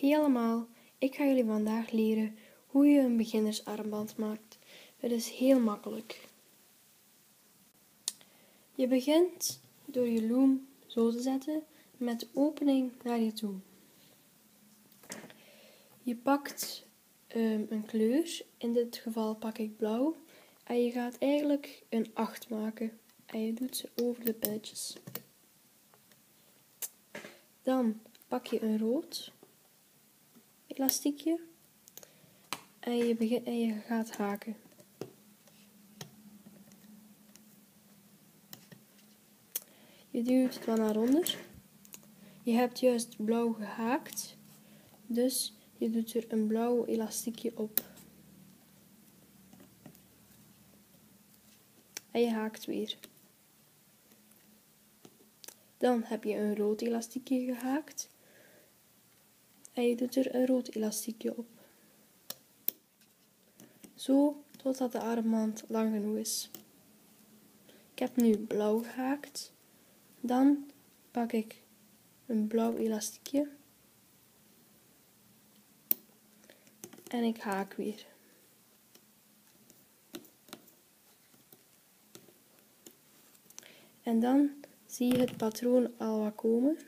Helemaal. Ik ga jullie vandaag leren hoe je een beginnersarmband maakt. Het is heel makkelijk. Je begint door je loom zo te zetten met de opening naar je toe. Je pakt um, een kleur, in dit geval pak ik blauw, en je gaat eigenlijk een 8 maken. En je doet ze over de pinnetjes. Dan pak je een rood elastiekje en je, en je gaat haken. Je duwt het dan naar onder. Je hebt juist blauw gehaakt, dus je doet er een blauw elastiekje op. En je haakt weer. Dan heb je een rood elastiekje gehaakt. En je doet er een rood elastiekje op. Zo totdat de armband lang genoeg is. Ik heb nu blauw gehaakt. Dan pak ik een blauw elastiekje. En ik haak weer. En dan zie je het patroon al wat komen.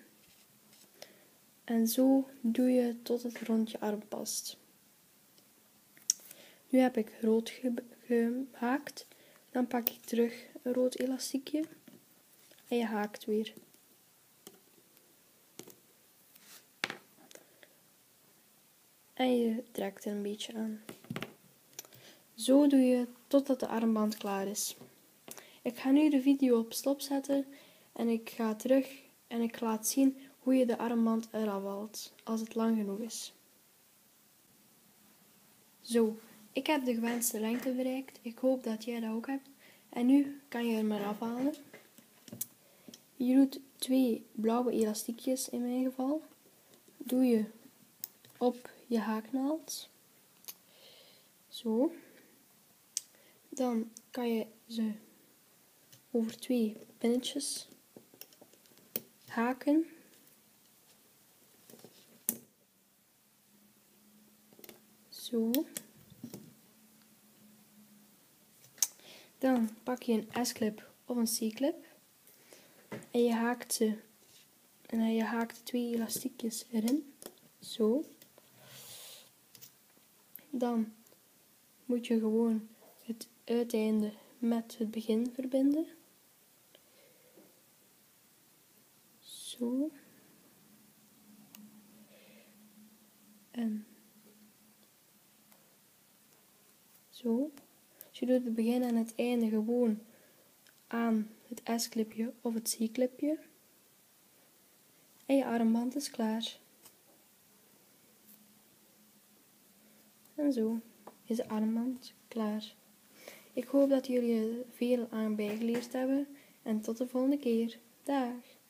En zo doe je tot het rond je arm past. Nu heb ik rood gehaakt. Dan pak ik terug een rood elastiekje. En je haakt weer. En je trekt er een beetje aan. Zo doe je totdat de armband klaar is. Ik ga nu de video op stop zetten en ik ga terug en ik laat zien hoe je de armband eraf haalt als het lang genoeg is. Zo, ik heb de gewenste lengte bereikt. Ik hoop dat jij dat ook hebt. En nu kan je hem eraf halen. Je doet twee blauwe elastiekjes in mijn geval. Doe je op je haaknaald. Zo. Dan kan je ze over twee pinnetjes haken. Zo. Dan pak je een S-clip of een C-clip en je haakt ze en je haakt twee elastiekjes erin. Zo. Dan moet je gewoon het uiteinde met het begin verbinden. Zo. En zo. Je doet het begin en het einde gewoon aan het S-clipje of het C-clipje. En je armband is klaar. En zo is de armband klaar. Ik hoop dat jullie er veel aan bijgeleerd hebben en tot de volgende keer. Dag!